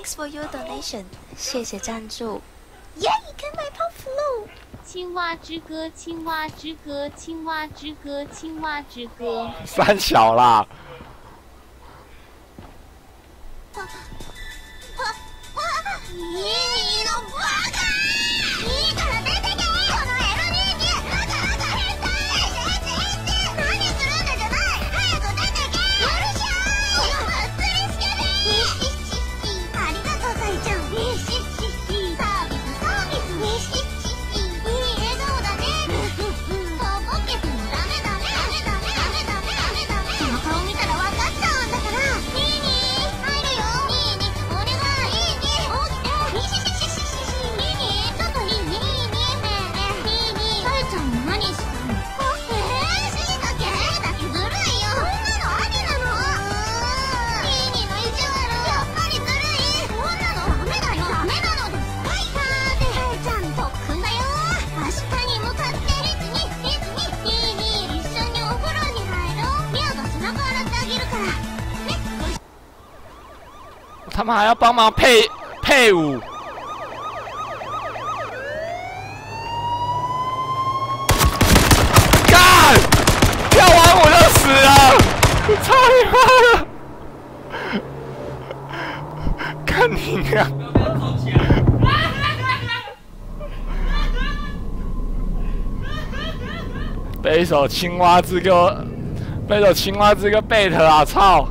Thanks for your donation，谢谢赞助。耶，可以买泡芙喽！青蛙之歌，青蛙之歌，青蛙之歌，青蛙之歌。三小啦。他们还要帮忙配配舞，干！跳完舞就死了，我操你妈的！看你啊！背一首青蛙之歌，背一首青蛙之歌，贝特啊，操！